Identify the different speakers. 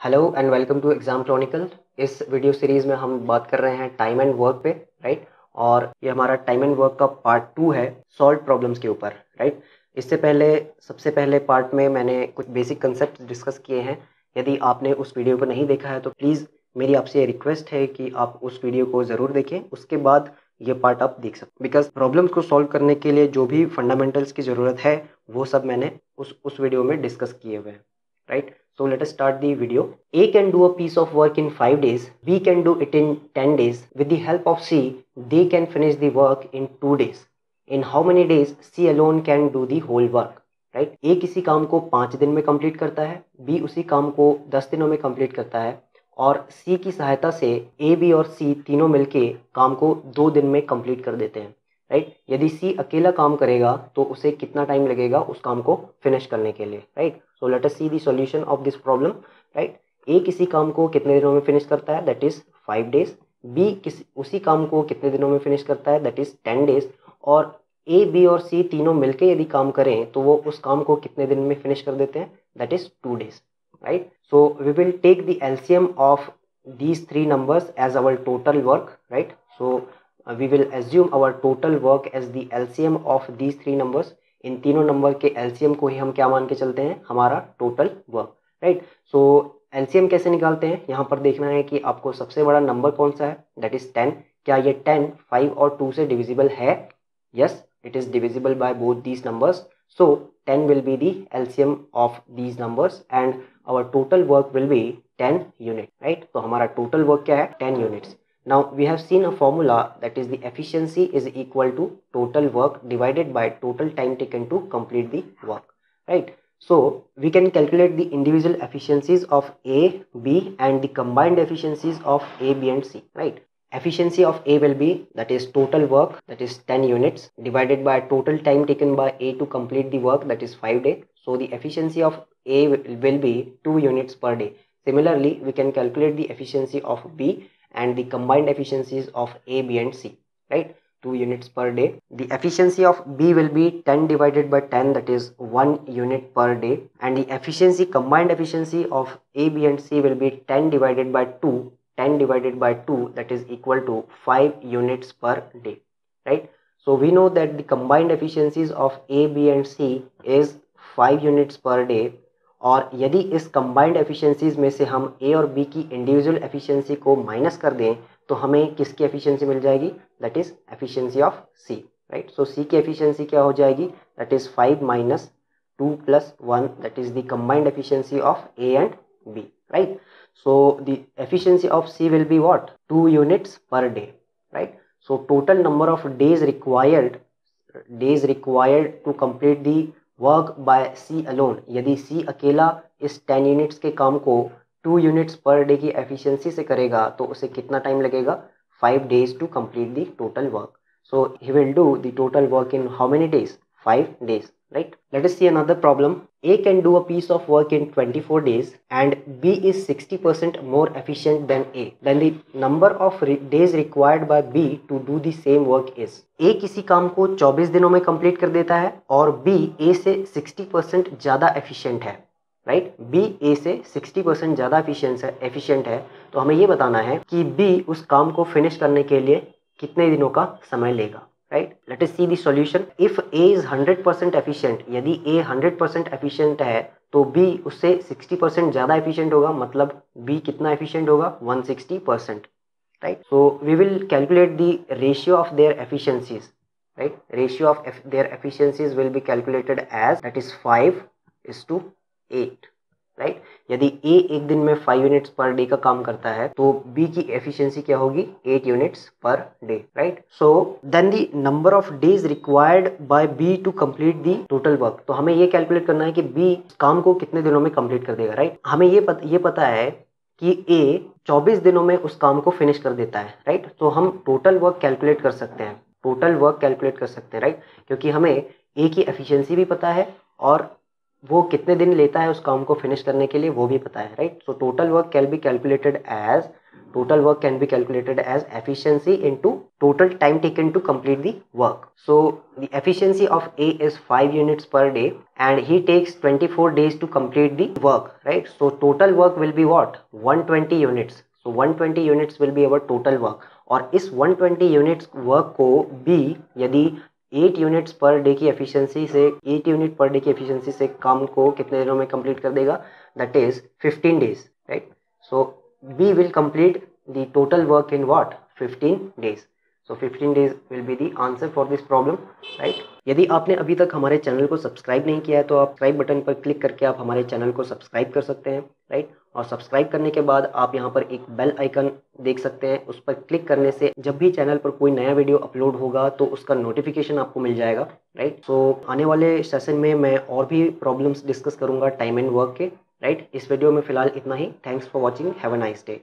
Speaker 1: Hello and welcome to exam chronicle इस video series में हम बात कर रहे हैं टाइम एंड वर्क पे राइट और ये हमारा टाइम एंड वर्क का पार्ट टू है सॉल्व प्रॉब्लम्स के ऊपर राइट इससे पहले, सबसे पहले पार्ट में मैंने कुछ बेसिक कंसेप्ट डिस्कस किए हैं। यदि आपने उस वीडियो को नहीं देखा है तो प्लीज़ मेरी आपसे ये रिक्वेस्ट है कि आप उस वीडियो को ज़रूर देखें। उसके बाद ये पार्ट आप देख सकते बिकॉज़ प्रॉब्लम्स को सॉल्व करने के लिए जो भी फंडामेंटल्स की ज़रूरत है, वो सब मैंने उस उस वीडियो में डिस्कस किए हुए हैं right so let us start the video a can do a piece of work in 5 days b can do it in 10 days with the help of c they can finish the work in 2 days in how many days c alone can do the whole work right right? A किसी काम को पाँच दिन में complete करता है B उसी काम को दस दिनों में कंप्लीट करता है और सी की सहायता से ए बी और सी तीनों मिलके काम को दो दिन में कंप्लीट कर देते हैं राइट यदि सी अकेला काम करेगा तो उसे कितना टाइम लगेगा उस काम को फिनिश करने के लिए right so let us see the solution of this problem right A किसी काम को कितने दिनों में फिनिश करता है? That is five days B किसी, उसी काम को कितने दिनों में फिनिश करता है? दैट इज़ टेन डेज़ और ए बी और सी तीनों मिलकर यदि काम करें तो वो उस काम को कितने दिन में फिनिश कर देते हैं? That is two days right so we will take the LCM of these three numbers as our total work, right? So uh, we will assume our total work as the LCM of these three numbers. इन तीनों number के LCM को ही हम क्या मान के चलते हैं? हमारा total work right so LCM कैसे निकालते हैं? यहाँ पर देखना है कि आपको सबसे बड़ा नंबर कौन सा है? दैट इज़ टेन क्या ये टेन फाइव और टू से डिविजिबल है? Yes it is divisible by both these numbers so ten will be the LCM of these numbers and our total work will be ten unit right तो हमारा total work क्या है? Ten units Now we have seen a formula that is the efficiency is equal to total work divided by total time taken to complete the work, right? So we can calculate the individual efficiencies of A, B and the combined efficiencies of A, B and C, right? Efficiency of A will be that is total work that is 10 units divided by total time taken by A to complete the work that is 5 days. So the efficiency of A will be 2 units per day. Similarly, we can calculate the efficiency of B and the combined efficiencies of A, B and C, right? 2 units per day. The efficiency of B will be 10 divided by 10 that is 1 unit per day and the efficiency combined efficiency of A, B and C will be 10 divided by 2 10 divided by 2 that is equal to 5 units per day right so we know that the combined efficiencies of A, B and C is 5 units per day और यदि इस combined efficiencies में से हम ए और B की individual efficiency को minus कर दें तो हमें किसकी एफिशिएंसी मिल जाएगी? That is efficiency of C right so C की एफिशिएंसी क्या हो जाएगी? That is five minus two plus one that is the combined efficiency of A and B right so the efficiency of C will be what two units per day right so total number of days required days required to complete the work by C alone यदि C अकेला इस ten units के काम को two units per day की efficiency से करेगा तो उसे कितना टाइम लगेगा? Five days to complete the total work so he will do the total work in how many days five days. Right let us see another problem a can do a piece of work in 24 days and b is 60% more efficient than a then the number of re days required by b to do the same work is a किसी काम को 24 दिनों में complete कर देता है और b a से 60% ज़्यादा एफिशिएंट है राइट बी ए से 60 परसेंट ज़्यादा एफिशिएंट है है तो हमें ये बताना है कि बी उस काम को फिनिश करने के लिए कितने दिनों का समय लेगा right let is see the solution if A is hundred percent efficient यदि ए हंड्रेड परसेंट एफिशियंट है तो बी उससे सिक्सटी परसेंट ज़्यादा एफिशिएंट होगा मतलब बी कितना एफिशिएंट होगा? One sixty percent right so we will calculate the ratio of their efficiencies right ratio of their efficiencies will be calculated as that is five is to eight right यदि A एक दिन में five units per day का काम करता है तो B की एफिशिएंसी क्या होगी? Eight units per day right so then the number of days required by B to complete the total work तो हमें ये कैलकुलेट करना है कि बी काम को कितने दिनों में कंप्लीट कर देगा राइट हमें ये पत, ये पता है कि ए 24 दिनों में उस काम को फिनिश कर देता है राइट तो हम टोटल वर्क कैलकुलेट कर सकते हैं। टोटल वर्क कैलकुलेट कर सकते हैं राइट क्योंकि हमें ए की एफिशिएंसी भी पता है और वो कितने दिन लेता है उस काम को फिनिश करने के लिए, वो भी पता है right so total work can be calculated as total work can be calculated as efficiency into total time taken to complete the work so the efficiency of A is five units per day and he takes twenty four days to complete the work right so total work will be what one twenty units so one twenty units will be our total work और इस 120 units work को भी यदि 8 units per day की efficiency से eight unit per day की efficiency से काम को कितने दिनों में कंप्लीट कर देगा? That is 15 days right so we will complete the total work in what 15 days. So 15 days will be the answer for this problem right? यदि आपने अभी तक हमारे चैनल को सब्सक्राइब नहीं किया है तो आप सब्सक्राइब बटन पर क्लिक करके आप हमारे चैनल को सब्सक्राइब कर सकते हैं राइट right? और सब्सक्राइब करने के बाद आप यहाँ पर एक बेल आइकन देख सकते हैं उस पर क्लिक करने से जब भी चैनल पर कोई नया वीडियो अपलोड होगा तो उसका नोटिफिकेशन आपको मिल जाएगा राइट सो so, आने वाले सेशन में मैं और भी प्रॉब्लम्स डिस्कस करूँगा टाइम एंड वर्क के राइट right? इस वीडियो में फ़िलहाल इतना ही. Thanks for watching have a nice day